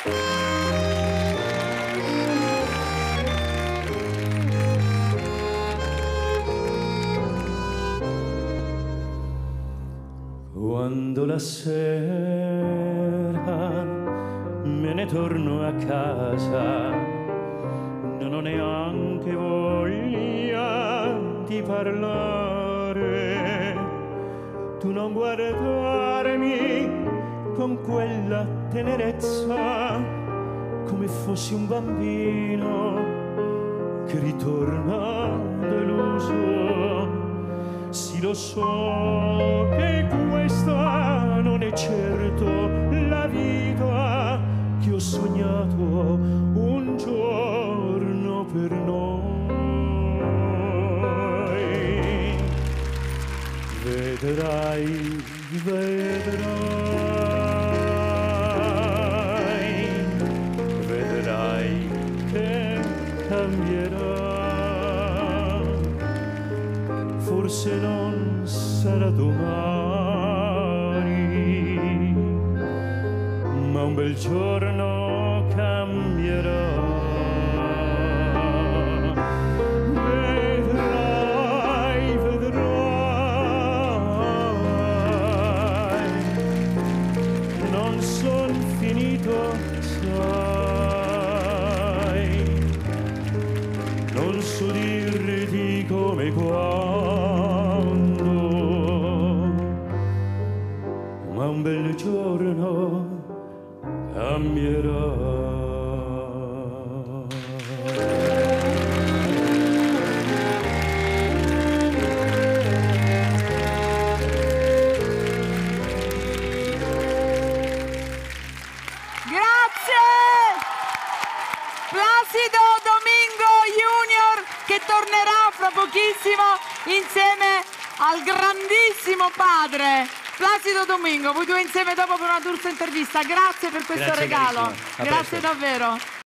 Quando la sera me ne torno a casa, non ho neanche voglia di parlare. Tu non guardarmi con quella tenerezza come fossi un bambino che ritorna deluso. Sì, lo so che questa non è certo la vita che ho sognato un giorno per noi. Vedrai, vedrai, cambierà. Forse non sarà domani, ma un bel giorno cambierà. Quando, ma un bel giorno cambierà. Grazie! Placido che tornerà fra pochissimo insieme al grandissimo padre. Placido Domingo, voi due insieme dopo per una d'Urso intervista. Grazie per questo Grazie, regalo. A Grazie presto. davvero.